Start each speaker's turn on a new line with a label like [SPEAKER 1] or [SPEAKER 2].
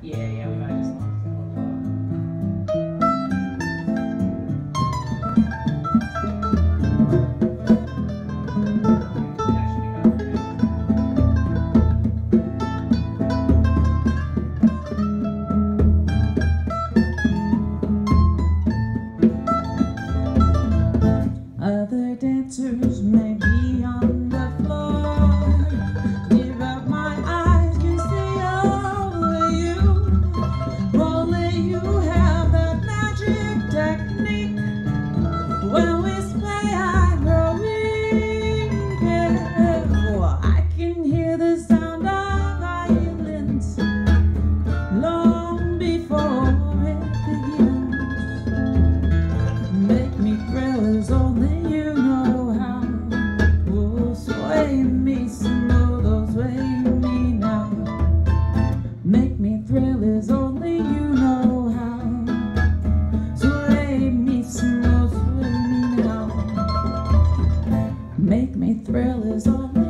[SPEAKER 1] Yeah, yeah, we might just want
[SPEAKER 2] only you know how. Oh, sway me oh, sway me now. Make me thrill as only you know how. Sway me smooth, sway me now. Make me thrill as only